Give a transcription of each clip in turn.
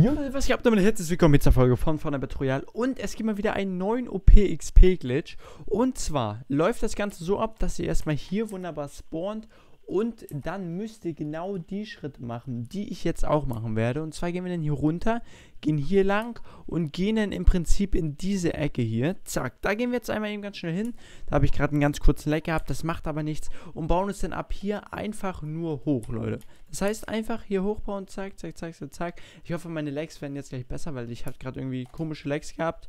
Jo, was geht ab damit? Herzlich willkommen zur Folge von von der Battle Royale und es gibt mal wieder einen neuen OP-XP-Glitch und zwar läuft das Ganze so ab, dass ihr erstmal hier wunderbar spawnt und dann müsst ihr genau die Schritte machen, die ich jetzt auch machen werde. Und zwar gehen wir dann hier runter, gehen hier lang und gehen dann im Prinzip in diese Ecke hier. Zack, da gehen wir jetzt einmal eben ganz schnell hin. Da habe ich gerade einen ganz kurzen Leck gehabt, das macht aber nichts. Und bauen es dann ab hier einfach nur hoch, Leute. Das heißt einfach hier hochbauen, zack, zack, zack, zack, zack. Ich hoffe, meine Legs werden jetzt gleich besser, weil ich habe gerade irgendwie komische Legs gehabt.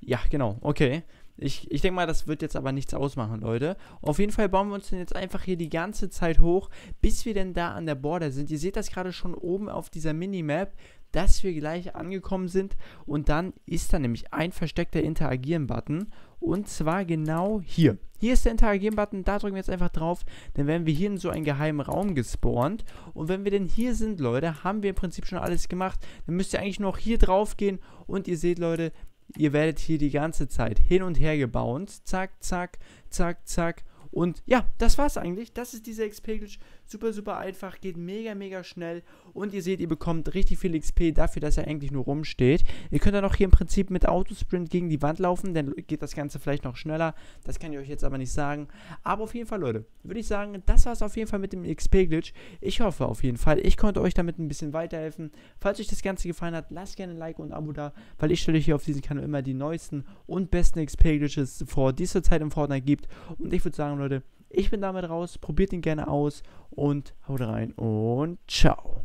Ja, genau, okay. Ich, ich denke mal, das wird jetzt aber nichts ausmachen, Leute. Auf jeden Fall bauen wir uns dann jetzt einfach hier die ganze Zeit hoch, bis wir denn da an der Border sind. Ihr seht das gerade schon oben auf dieser Minimap, dass wir gleich angekommen sind. Und dann ist da nämlich ein versteckter Interagieren-Button. Und zwar genau hier. Hier ist der Interagieren-Button, da drücken wir jetzt einfach drauf. Dann werden wir hier in so einen geheimen Raum gespawnt. Und wenn wir denn hier sind, Leute, haben wir im Prinzip schon alles gemacht. Dann müsst ihr eigentlich nur noch hier drauf gehen. Und ihr seht, Leute, ihr werdet hier die ganze Zeit hin und her gebounced. Zack, zack, zack, zack. Und ja, das war's eigentlich. Das ist dieser XP-Glitch. Super, super einfach, geht mega, mega schnell. Und ihr seht, ihr bekommt richtig viel XP dafür, dass er eigentlich nur rumsteht. Ihr könnt dann auch hier im Prinzip mit Autosprint gegen die Wand laufen, dann geht das Ganze vielleicht noch schneller. Das kann ich euch jetzt aber nicht sagen. Aber auf jeden Fall, Leute, würde ich sagen, das war's auf jeden Fall mit dem XP-Glitch. Ich hoffe auf jeden Fall, ich konnte euch damit ein bisschen weiterhelfen. Falls euch das Ganze gefallen hat, lasst gerne ein Like und ein Abo da, weil ich stelle hier auf diesem Kanal immer die neuesten und besten XP-Glitches vor, die es zurzeit im Fortnite gibt. Und ich würde sagen, Leute, ich bin damit raus. Probiert ihn gerne aus und haut rein und ciao.